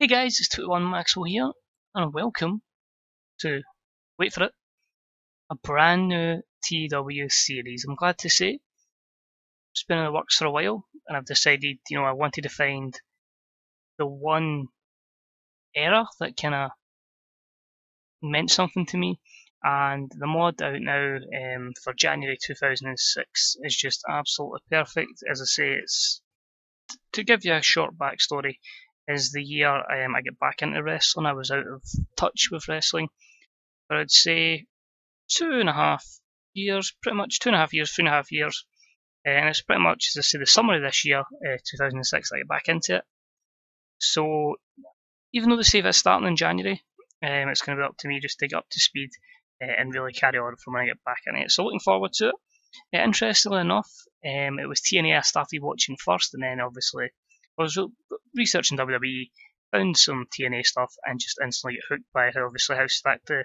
Hey guys, it's 21 Maxwell here, and welcome to, wait for it, a brand new TW series. I'm glad to say it's been in the works for a while, and I've decided, you know, I wanted to find the one era that kind of meant something to me, and the mod out now um, for January 2006 is just absolutely perfect. As I say, it's to give you a short backstory is the year um, I get back into wrestling. I was out of touch with wrestling, but I'd say two and a half years, pretty much two and a half years, three and a half years, and it's pretty much as I say the summer of this year, uh, 2006, I get back into it. So even though they say that's starting in January, um, it's going to be up to me just to get up to speed uh, and really carry on from when I get back in it. So looking forward to it. Uh, interestingly enough, um, it was TNA I started watching first, and then obviously I was researching WWE, found some TNA stuff, and just instantly got hooked by how obviously how stacked the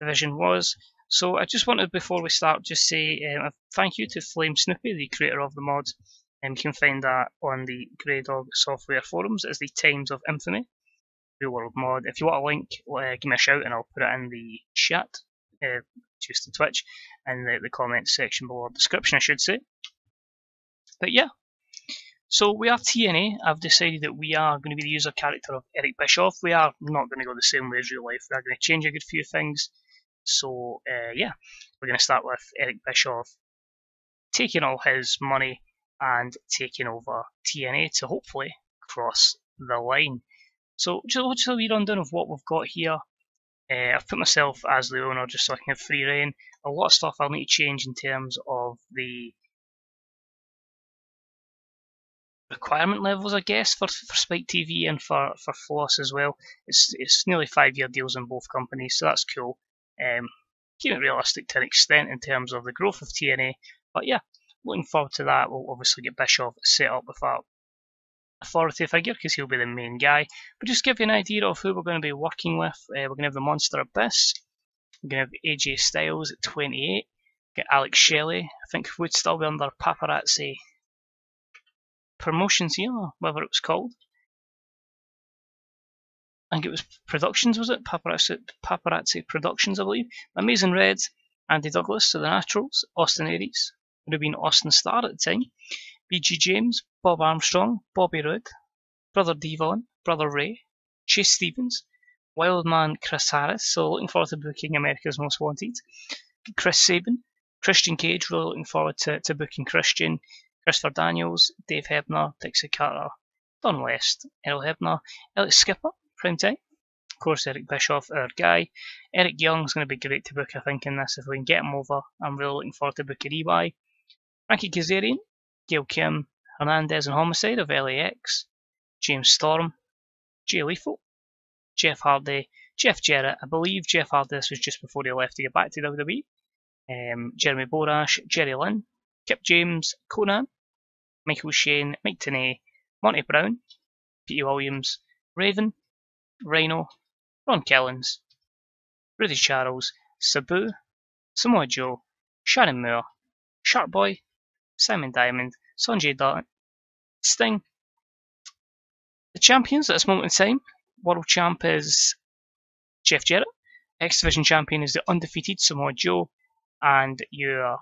division was. So I just wanted before we start just say um, thank you to Flame Snoopy, the creator of the mod. And you can find that on the Greydog software forums as the Times of Infamy Real World mod. If you want a link, uh, give me a shout and I'll put it in the chat, uh, just to Twitch, and the, the comments section below, description I should say. But yeah, so we are TNA. I've decided that we are going to be the user character of Eric Bischoff. We are not going to go the same way as real life. We are going to change a good few things. So uh, yeah, we're going to start with Eric Bischoff taking all his money and taking over TNA to hopefully cross the line. So just, a wee rundown of what we've got here. Uh, I've put myself as the owner just so I can have free reign. A lot of stuff I'll need to change in terms of the requirement levels, I guess, for, for Spike TV and for, for Floss as well. It's it's nearly five year deals in both companies, so that's cool. Um, keeping it realistic to an extent in terms of the growth of TNA, but yeah, looking forward to that. We'll obviously get Bischoff set up with that authority figure because he'll be the main guy. But just give you an idea of who we're going to be working with. Uh, we're going to have the Monster Abyss. We're going to have AJ Styles at 28. Get Alex Shelley. I think would still be under Paparazzi Promotions here, whatever it was called. I think it was Productions, was it? Paparazzi, Paparazzi Productions, I believe. Amazing Red, Andy Douglas, so the Naturals, Austin Aries, would have been Austin Starr at the time, B.G. James, Bob Armstrong, Bobby Roode, Brother Devon, Brother Ray, Chase Stevens, Wildman Chris Harris, so looking forward to booking America's Most Wanted, Chris Sabin, Christian Cage, really looking forward to, to booking Christian, Christopher Daniels, Dave Hebner, Dixie Carter, Don West, Earl Hebner, Elix Skipper, prime time. Of course, Eric Bischoff, our guy. Eric Young's going to be great to book, I think, in this if we can get him over. I'm really looking forward to booking EY. Frankie Kazarian, Gail Kim, Hernandez and Homicide of LAX, James Storm, Jay Lethal, Jeff Hardy, Jeff Jarrett. I believe Jeff Hardy, this was just before he left to get back to WWE. Um, Jeremy Borash, Jerry Lynn, Kip James, Konnan, Michael Shane, Mike Tenay, Monty Brown, Petey Williams, Raven, Rhino, Ron Killings, Rudy Charles, Sabu, Samoa Joe, Shannon Moore, Shark Boy, Simon Diamond, Sonjay Dutt, Sting. The champions at this moment in time, world champ is Jeff Jarrett, X Division champion is the undefeated Samoa Joe, and your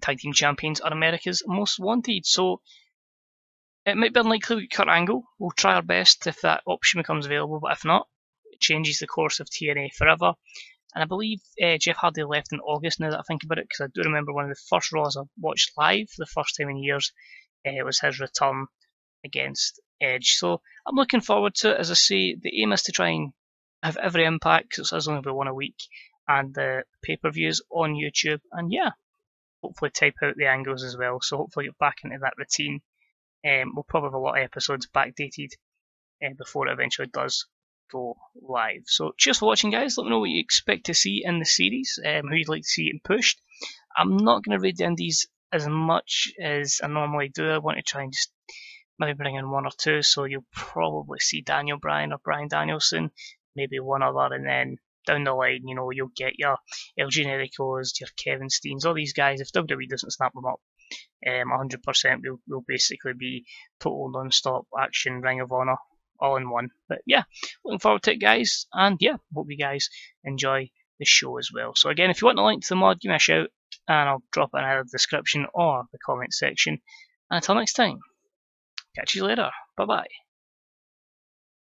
tag team champions are America's most wanted. So it might be unlikely with Kurt Angle. We'll try our best if that option becomes available, but if not, it changes the course of TNA forever. And I believe uh, Jeff Hardy left in August now that I think about it, because I do remember one of the first Raws I watched live for the first time in years. Uh, was his return against Edge. So I'm looking forward to it. As I say, the aim is to try and have every impact, because it's only about one a week, and the pay per views on YouTube. And yeah, hopefully type out the angles as well. So hopefully get back into that routine. Um, we'll probably have a lot of episodes backdated uh, before it eventually does go live. So cheers for watching, guys. Let me know what you expect to see in the series, um, who you'd like to see it pushed. I'm not going to read the indies as much as I normally do. I want to try and just maybe bring in one or two, so you'll probably see Daniel Bryan or Bryan Danielson, maybe one other, and then down the line, you know, you'll get your El Genericos, your Kevin Steens, all these guys. If WWE doesn't snap them up, um, 100% will will basically be total non-stop action Ring of Honor all in one. But yeah, looking forward to it, guys. And yeah, hope you guys enjoy the show as well. So again, if you want the link to the mod, give me a shout, and I'll drop it in either the description or the comment section. And until next time, catch you later. Bye bye.